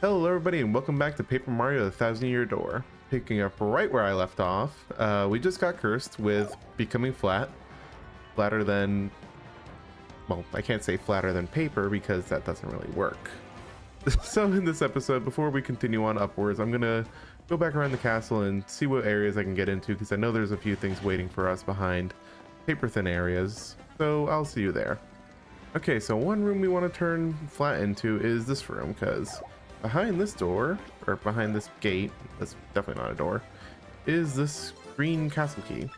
Hello everybody and welcome back to Paper Mario The Thousand Year Door. Picking up right where I left off, uh, we just got cursed with becoming flat. Flatter than... Well, I can't say flatter than paper because that doesn't really work. so in this episode, before we continue on upwards, I'm gonna go back around the castle and see what areas I can get into because I know there's a few things waiting for us behind paper thin areas. So I'll see you there. Okay, so one room we want to turn flat into is this room because behind this door, or behind this gate, that's definitely not a door, is this green castle key.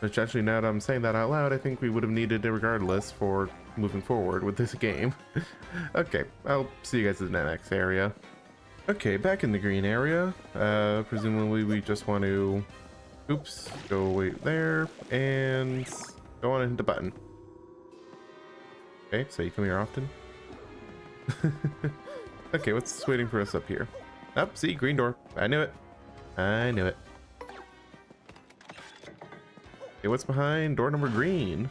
Which actually, now that I'm saying that out loud, I think we would have needed it regardless for moving forward with this game. okay, I'll see you guys in the next area. Okay, back in the green area. Uh, presumably we just want to, oops, go wait there, and go on and hit the button. Okay, so you come here often? Okay, what's waiting for us up here? Up, oh, see, green door. I knew it. I knew it. Okay, what's behind door number green?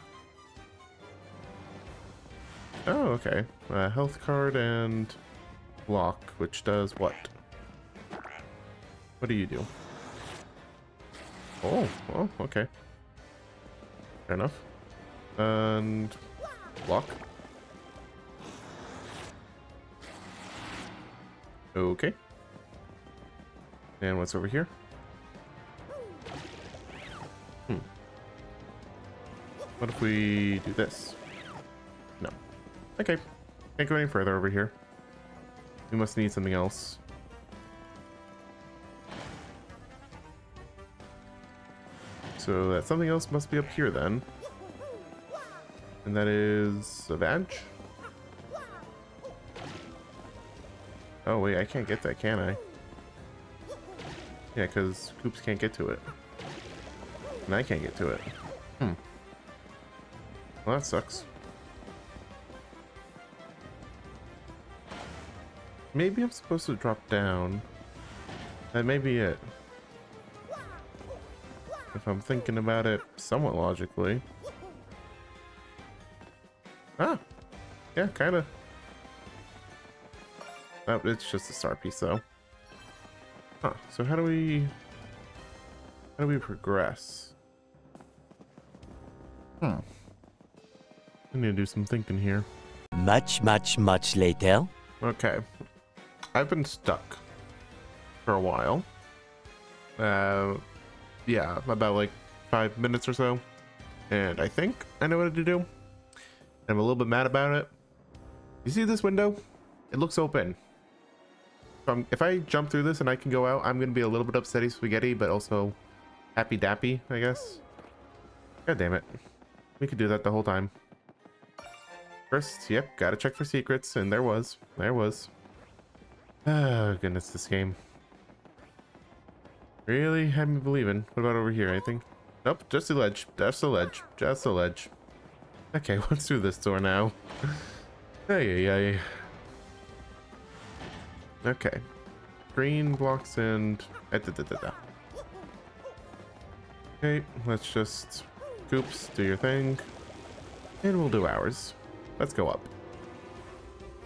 Oh, okay. Uh, health card and block, which does what? What do you do? Oh, oh, okay. Fair enough. And block. Okay. And what's over here? Hmm. What if we do this? No. Okay. Can't go any further over here. We must need something else. So that something else must be up here then. And that is a badge? Oh wait, I can't get that, can I? Yeah, because Koops can't get to it. And I can't get to it. Hmm. Well, that sucks. Maybe I'm supposed to drop down. That may be it. If I'm thinking about it somewhat logically. Ah! Yeah, kinda. Oh, it's just a star piece though. Huh, so how do we... How do we progress? Hmm. I need to do some thinking here. Much, much, much later. Okay. I've been stuck for a while. Uh, yeah, about like five minutes or so. And I think I know what to do. I'm a little bit mad about it. You see this window? It looks open. Um, if I jump through this and I can go out, I'm to be a little bit upsetty spaghetti, but also happy dappy, I guess. God damn it. We could do that the whole time. First, yep, gotta check for secrets, and there was. There was. Oh, goodness, this game. Really had me believing. What about over here? Anything? Nope, just a ledge. Just a ledge. Just a ledge. Okay, what's through this door now? hey, hey, hey. Okay. Green blocks and... Eh, da, da, da, okay, let's just... Koops, do your thing. And we'll do ours. Let's go up.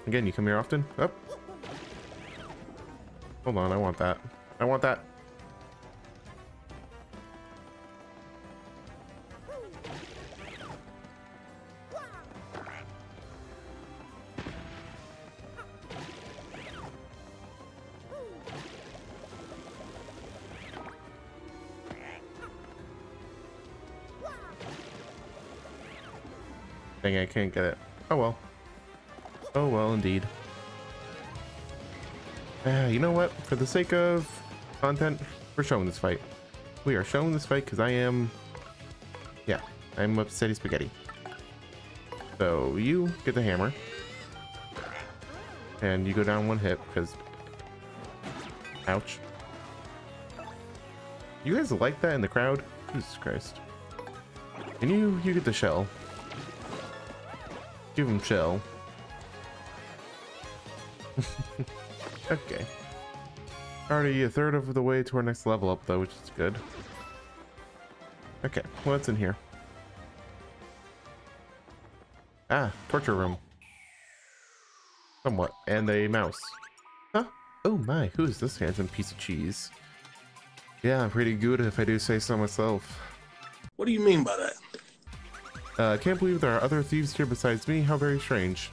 Again, you come here often? Up. Hold on, I want that. I want that. I can't get it. Oh well. Oh well, indeed. Uh, you know what? For the sake of content, we're showing this fight. We are showing this fight because I am... Yeah, I'm upsetty spaghetti. So you get the hammer. And you go down one hit because... Ouch. You guys like that in the crowd? Jesus Christ. And you, you get the shell. Give him chill. okay. Already a third of the way to our next level up though, which is good. Okay, what's in here? Ah, torture room. Somewhat. And a mouse. Huh? Oh my, who is this handsome piece of cheese? Yeah, I'm pretty good if I do say so myself. What do you mean by that? Uh, can't believe there are other thieves here besides me. How very strange.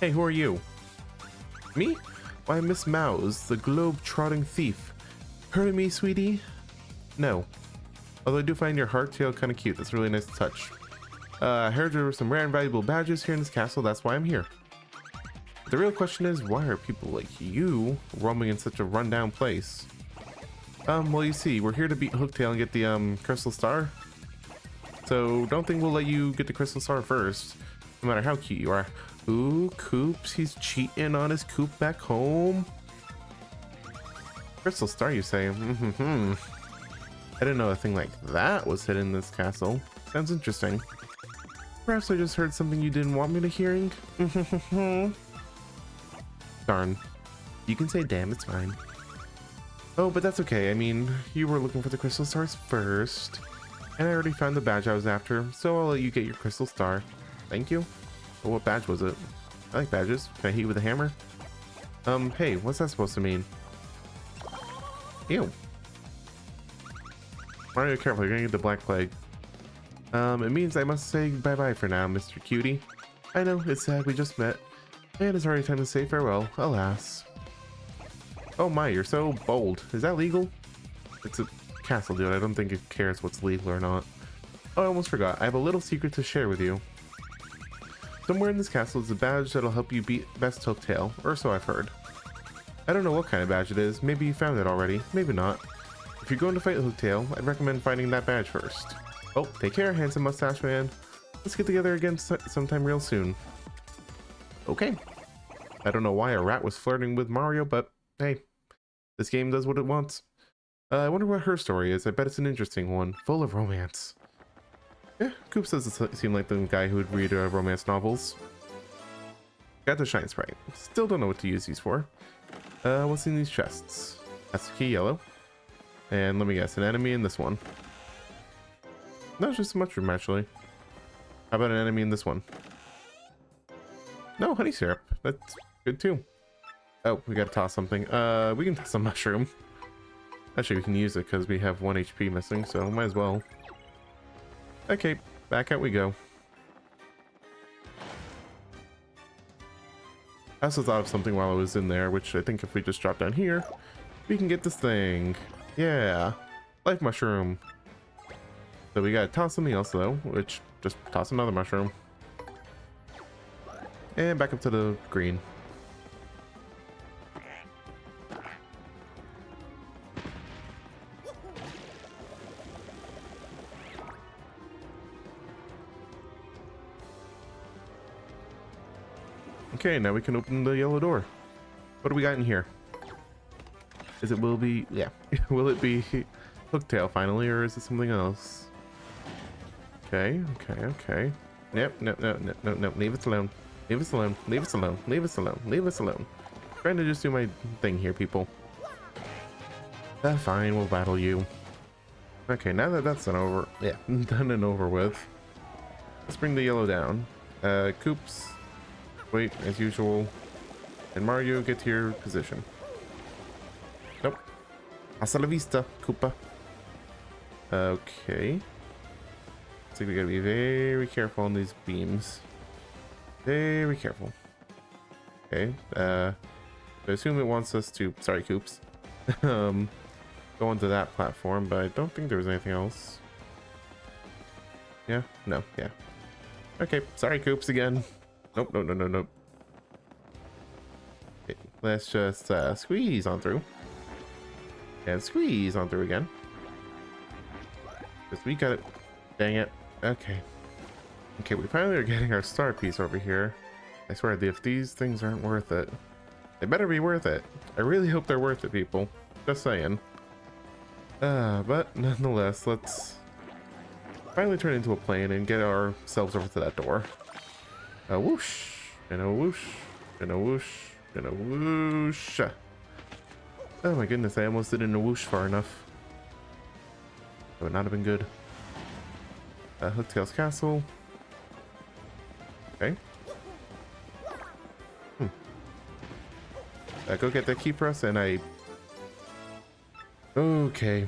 Hey, who are you? Me? Why, Miss Mouse, the globe-trotting thief. Heard of me, sweetie? No. Although I do find your heart tail kind of cute. That's a really nice to touch. Uh, I heard there were some rare and valuable badges here in this castle. That's why I'm here. The real question is, why are people like you roaming in such a rundown place? Um, well, you see, we're here to beat Hooktail and get the, um, Crystal Star. So, don't think we'll let you get the Crystal Star first, no matter how cute you are. Ooh, Koops, he's cheating on his coop back home. Crystal Star, you say? Mm-hmm. I didn't know a thing like that was hidden in this castle. Sounds interesting. Perhaps I just heard something you didn't want me to hearing? Darn. You can say damn, it's fine. Oh, but that's okay. I mean, you were looking for the crystal stars first. And I already found the badge I was after, so I'll let you get your crystal star. Thank you. But what badge was it? I like badges. Can I hit you with a hammer? Um, hey, what's that supposed to mean? Ew. Mario, careful, you're gonna get the Black Plague. Um, it means I must say bye-bye for now, Mr. Cutie. I know, it's sad we just met. And it's already time to say farewell, alas. Oh my, you're so bold. Is that legal? It's a castle, dude. I don't think it cares what's legal or not. Oh, I almost forgot. I have a little secret to share with you. Somewhere in this castle is a badge that'll help you beat Best Hooktail, or so I've heard. I don't know what kind of badge it is. Maybe you found it already. Maybe not. If you're going to fight Hooktail, I'd recommend finding that badge first. Oh, take care, handsome mustache man. Let's get together again sometime real soon. Okay. I don't know why a rat was flirting with Mario, but hey, this game does what it wants. Uh, I wonder what her story is. I bet it's an interesting one, full of romance. Yeah, Koops doesn't seem like the guy who would read uh, romance novels. Got the Shine Sprite. Still don't know what to use these for. Uh, what's in these chests? That's the key yellow. And let me guess, an enemy in this one. No, just a mushroom, actually. How about an enemy in this one? No, honey syrup. That's good, too. Oh, we gotta toss something. Uh, we can toss a mushroom. Actually, we can use it because we have one HP missing, so might as well. Okay, back out we go. I also thought of something while I was in there, which I think if we just drop down here, we can get this thing. Yeah, life mushroom. So we gotta toss something else though, which just toss another mushroom. And back up to the green. Okay, now we can open the yellow door. What do we got in here? Is it will be yeah. will it be Hooktail finally, or is it something else? Okay, okay, okay. Nope, no, no, no, no, no. Leave us alone. Leave us alone. Leave us alone. Leave us alone. Leave us alone. I'm trying to just do my thing here, people. Ah, fine, we'll battle you. Okay, now that that's done over, yeah, done and over with. Let's bring the yellow down. Uh, Koops, wait as usual, and Mario get to your position. Nope. Hasta la vista, Koopa. Okay. Like we gotta be very careful on these beams. Very careful. Okay, uh, I assume it wants us to, sorry, Koops, um, go onto that platform, but I don't think there was anything else. Yeah? No, yeah. Okay, sorry, Koops again. Nope, no, no, no, no. Okay, let's just uh, squeeze on through. And squeeze on through again. Because we got it. Dang it. Okay. Okay, we finally are getting our star piece over here. I swear, if these things aren't worth it, they better be worth it. I really hope they're worth it, people. Just saying. Uh, but nonetheless, let's finally turn into a plane and get ourselves over to that door. A whoosh, and a whoosh, and a whoosh, and a whoosh. Oh my goodness, I almost didn't whoosh far enough. That would not have been good. Uh, Hooktail's Castle. Okay. Hmm. Uh, go get that key us, and I. Okay,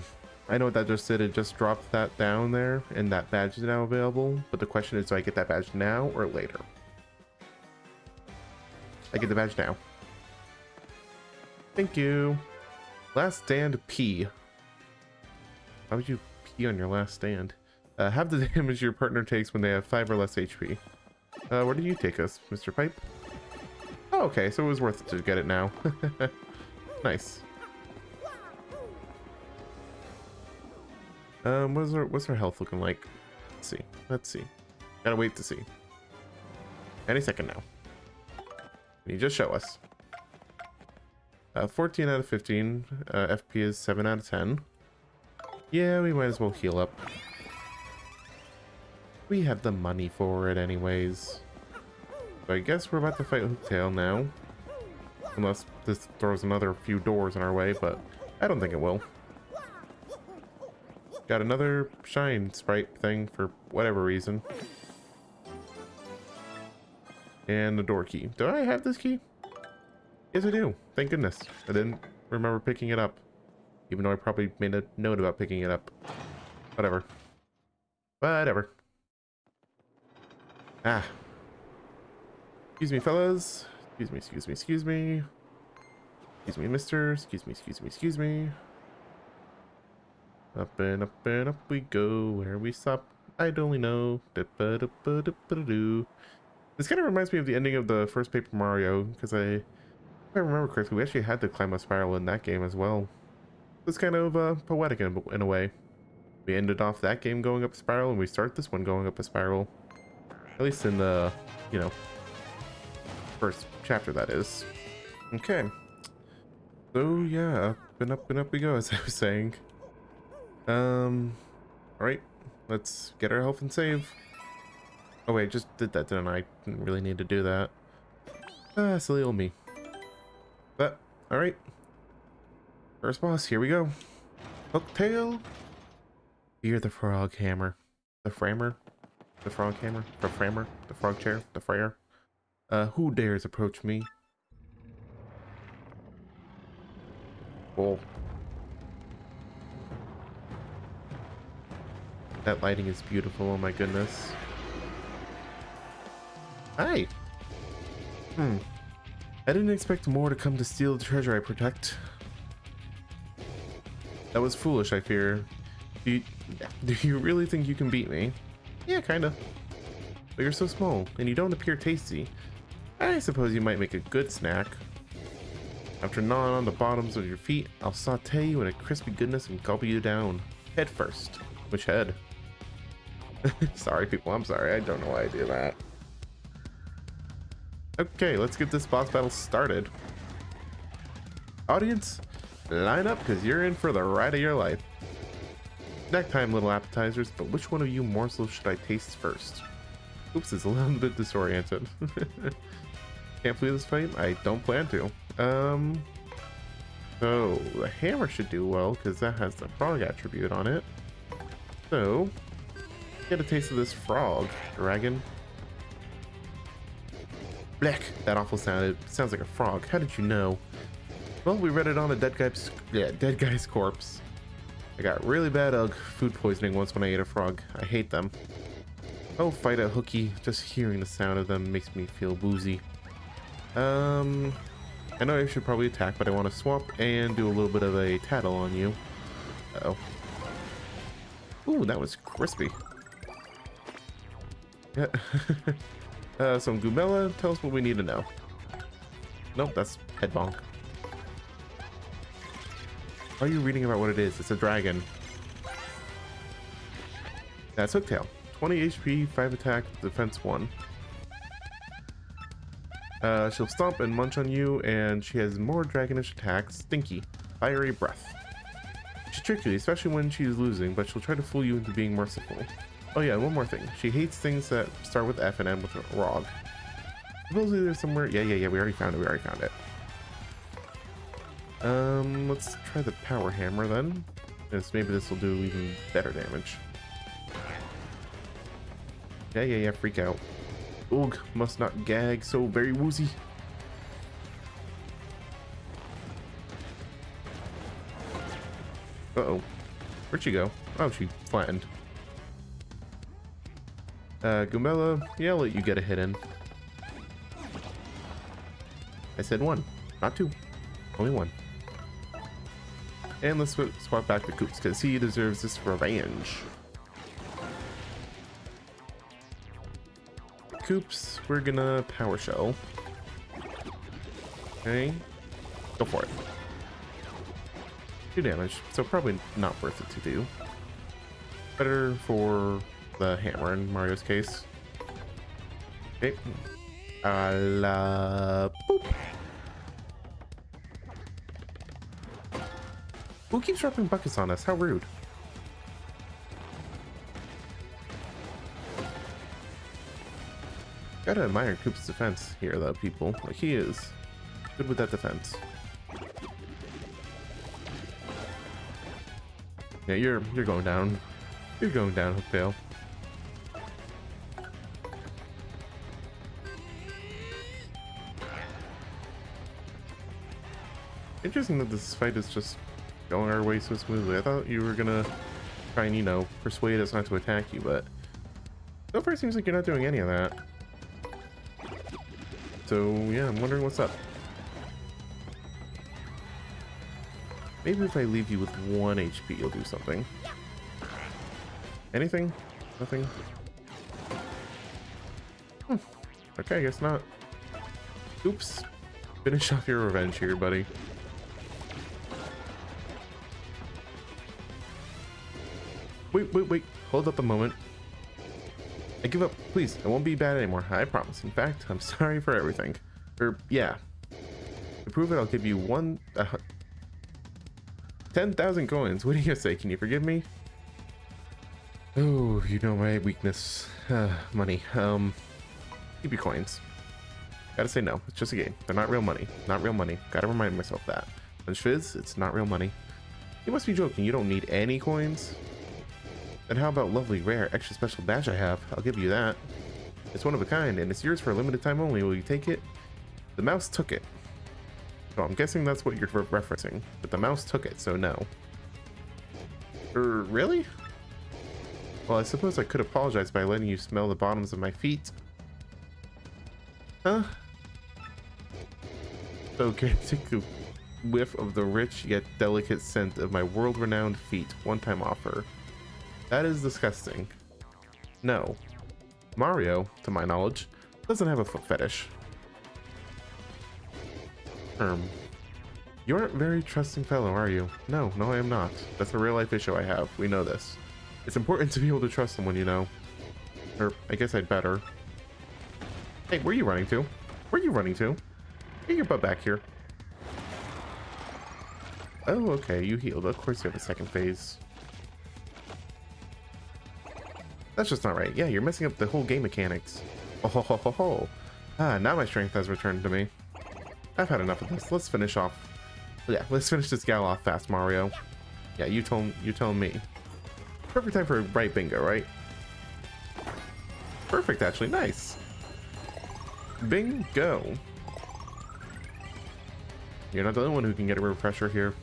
I know what that just did. It just dropped that down there, and that badge is now available. But the question is, do I get that badge now or later? I get the badge now. Thank you. Last stand P. Why would you pee on your last stand? Uh, have the damage your partner takes when they have 5 or less HP. Uh, where do you take us, Mr. Pipe? Oh, okay, so it was worth it to get it now. nice. Um, what's her, what's her health looking like? Let's see. Let's see. Gotta wait to see. Any second now. Can you just show us? Uh, 14 out of 15. Uh, FP is 7 out of 10. Yeah, we might as well heal up. We have the money for it anyways. So I guess we're about to fight Hooktail now. Unless this throws another few doors in our way, but I don't think it will. Got another shine sprite thing for whatever reason. And the door key. Do I have this key? Yes, I do. Thank goodness. I didn't remember picking it up. Even though I probably made a note about picking it up. Whatever. Whatever. Ah. Excuse me, fellas. Excuse me, excuse me, excuse me. Excuse me, mister. Excuse me, excuse me, excuse me. Up and up and up we go. Where we stop, I'd only know. This kind of reminds me of the ending of the first Paper Mario, because I, if I remember correctly, we actually had to climb a spiral in that game as well. It's kind of uh, poetic in, in a way. We ended off that game going up a spiral, and we start this one going up a spiral. At least in the, you know, first chapter, that is. Okay. So, yeah, up and up and up we go, as I was saying. Um, alright, let's get our health and save. Oh wait, I just did that, didn't I? Didn't really need to do that. Ah, silly old me. But, alright. First boss, here we go. Hooktail. Fear the frog hammer. The framer. The frog hammer. The framer. The frog chair. The frayer. Uh, who dares approach me? Well, That lighting is beautiful, oh my goodness. Hi! Hmm. I didn't expect more to come to steal the treasure I protect. That was foolish, I fear. Do you, do you really think you can beat me? Yeah, kinda. But you're so small, and you don't appear tasty. I suppose you might make a good snack. After gnawing on the bottoms of your feet, I'll saute you in a crispy goodness and gulp you down. Head first. Which head? sorry, people. I'm sorry. I don't know why I do that. Okay, let's get this boss battle started. Audience, line up because you're in for the ride of your life. Snack time, little appetizers, but which one of you morsels should I taste first? Oops, it's a little bit disoriented. Can't flee this fight? I don't plan to. Um, so the hammer should do well because that has the frog attribute on it. So Get a taste of this frog, dragon. Black. That awful sound. It sounds like a frog. How did you know? Well, we read it on a dead guy's yeah, dead guy's corpse. I got really bad ugh food poisoning once when I ate a frog. I hate them. Oh, fight a hooky. Just hearing the sound of them makes me feel woozy. Um, I know I should probably attack, but I want to swap and do a little bit of a tattle on you. Uh oh. Ooh, that was crispy. Yeah. uh, some Goombella, tell us what we need to know. Nope, that's head bonk. Are you reading about what it is? It's a dragon. That's Hooktail. 20 HP, 5 attack, defense 1. Uh, she'll stomp and munch on you, and she has more dragonish attacks. Stinky. Fiery breath. She's tricky, especially when she's losing, but she'll try to fool you into being merciful. Oh yeah, one more thing. She hates things that start with F and end with ROG. Supposedly there's somewhere... Yeah, yeah, yeah, we already found it, we already found it. Um, let's try the power hammer then. Because maybe this will do even better damage. Yeah, yeah, yeah, freak out. Oog, must not gag, so very woozy. Uh-oh. Where'd she go? Oh, she flattened. Uh, Goombella, yeah, I'll let you get a hit in. I said one, not two. Only one. And let's sw swap back to Koops, because he deserves this revenge. Koops, we're gonna Power Shell. Okay. Go for it. Two damage, so probably not worth it to do. Better for the hammer in Mario's case. Okay. A la boop. Who keeps dropping buckets on us? How rude. Gotta admire Koops' defense here, though, people. Like, he is good with that defense. Yeah, you're you're going down. You're going down, Hooktail. Interesting that this fight is just going our way so smoothly. I thought you were gonna try and, you know, persuade us not to attack you, but so far it seems like you're not doing any of that. So yeah, I'm wondering what's up. Maybe if I leave you with one HP, you'll do something. Anything? Nothing? Hmm. Okay, I guess not. Oops. Finish off your revenge here, buddy. Wait, wait, wait. Hold up a moment. I give up. Please, I won't be bad anymore. I promise. In fact, I'm sorry for everything. Or, yeah. To prove it, I'll give you one... Uh, 10,000 coins. What do you say? Can you forgive me? Oh, you know my weakness. Uh, money. Um, keep your coins. Gotta say no. It's just a game. They're not real money. Not real money. Gotta remind myself that. Punchfizz, it's not real money. You must be joking. You don't need any coins? And how about lovely, rare, extra special badge I have? I'll give you that. It's one of a kind, and it's yours for a limited time only. Will you take it? The mouse took it. So I'm guessing that's what you're referencing. But the mouse took it, so no. Er, really? Well, I suppose I could apologize by letting you smell the bottoms of my feet. Huh? So can take a whiff of the rich yet delicate scent of my world-renowned feet. One-time offer. That is disgusting. No. Mario, to my knowledge, doesn't have a foot fetish. Um, you aren't a very trusting fellow, are you? No, no I am not. That's a real life issue I have. We know this. It's important to be able to trust someone, you know. Or, I guess I'd better. Hey, where are you running to? Where are you running to? Get your butt back here. Oh, okay, you healed. Of course you have a second phase. That's just not right. Yeah, you're messing up the whole game mechanics. Oh ho ho ho ho. Ah, now my strength has returned to me. I've had enough of this. Let's finish off. Yeah, let's finish this gal off fast, Mario. Yeah, you told you told me. Perfect time for a right bingo, right? Perfect, actually. Nice. Bingo. You're not the only one who can get a refresher here.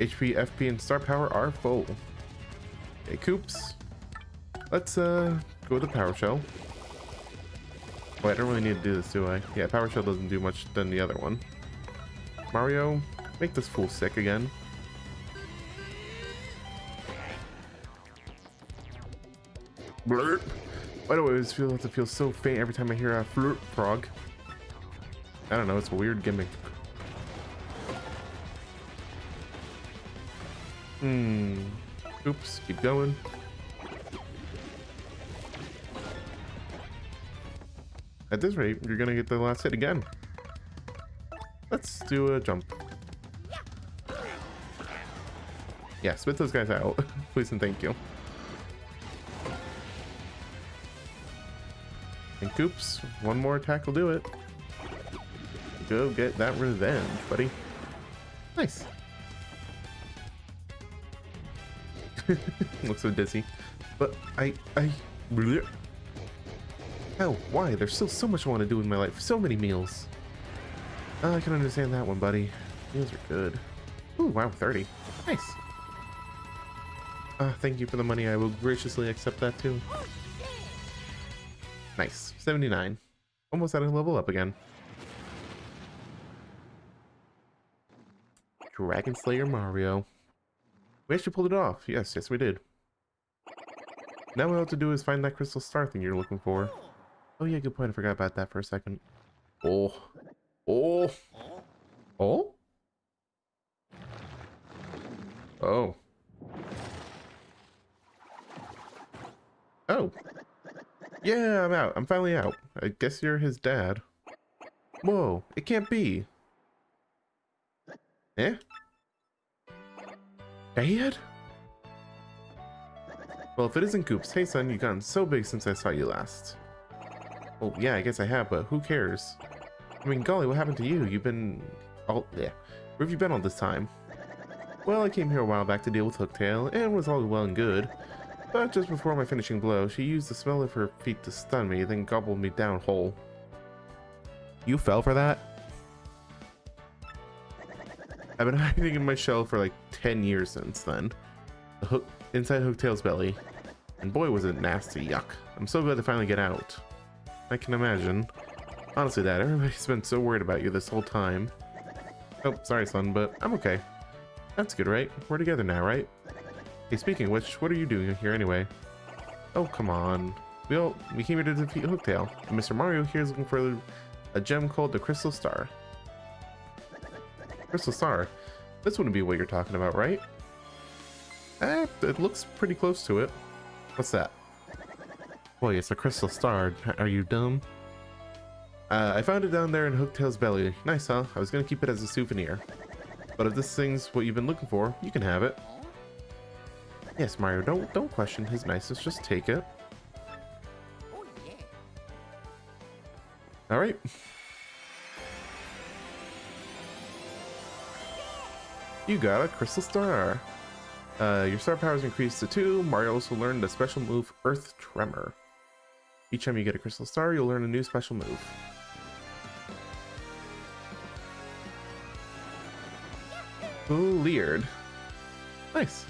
HP, FP, and star power are full. Okay, Koops. Let's uh go with the power. Wait, I don't really need to do this, do I? Yeah, PowerShell doesn't do much than the other one. Mario, make this fool sick again. Blurp. Why do I always feel to feel so faint every time I hear a flurp frog? I don't know, it's a weird gimmick. Hmm. Oops, keep going. At this rate, you're gonna get the last hit again. Let's do a jump. Yeah, spit those guys out. Please and thank you. And Koops, one more attack will do it. Go get that revenge, buddy. Nice. Looks so dizzy. But I, I. Hell, why? There's still so much I want to do in my life. So many meals. Oh, I can understand that one, buddy. Meals are good. Ooh, wow, 30. Nice. Uh, thank you for the money. I will graciously accept that too. Nice. 79. Almost at a level up again. Dragon Slayer Mario. We actually pulled it off. Yes, yes, we did. Now what we have to do is find that crystal star thing you're looking for. Oh yeah, good point. I forgot about that for a second. Oh. Oh. Oh? Oh. Oh. Yeah, I'm out. I'm finally out. I guess you're his dad. Whoa, it can't be. Eh? Dad? Well, if it isn't Koops, hey son, you've gotten so big since I saw you last. Oh, yeah, I guess I have, but who cares? I mean, golly, what happened to you? You've been... all yeah. Where have you been all this time? Well, I came here a while back to deal with Hooktail, and was all well and good. But just before my finishing blow, she used the smell of her feet to stun me, then gobbled me down whole. You fell for that? I've been hiding in my shell for like 10 years since then. The hook inside Hooktail's belly. And boy was it nasty, yuck. I'm so glad to finally get out. I can imagine. Honestly, Dad, everybody's been so worried about you this whole time. Oh, sorry, son, but I'm okay. That's good, right? We're together now, right? Hey, speaking of which, what are you doing here anyway? Oh, come on. We all we came here to defeat Hooktail, and Mr. Mario here is looking for a gem called the Crystal Star. Crystal Star? This wouldn't be what you're talking about, right? Eh, it looks pretty close to it. What's that? Boy, it's a crystal star. Are you dumb? Uh, I found it down there in Hooktail's belly. Nice, huh? I was gonna keep it as a souvenir. But if this thing's what you've been looking for, you can have it. Yes, Mario, don't don't question his niceness, just take it. Alright. You got a crystal star. Uh, your star power is increased to 2. Mario also learned a special move, Earth Tremor. Each time you get a crystal star, you'll learn a new special move. Leered. Nice.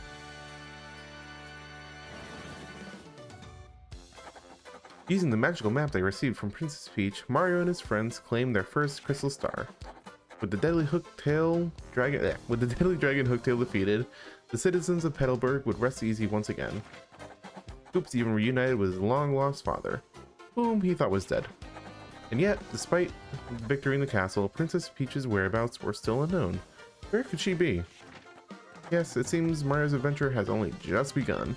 Using the magical map they received from Princess Peach, Mario and his friends claim their first crystal star. With the deadly hooktail dragon, eh, with the deadly dragon hooktail defeated, the citizens of Petalburg would rest easy once again. Koops even reunited with his long-lost father, whom he thought was dead. And yet, despite victory in the castle, Princess Peach's whereabouts were still unknown. Where could she be? Yes, it seems Mario's adventure has only just begun.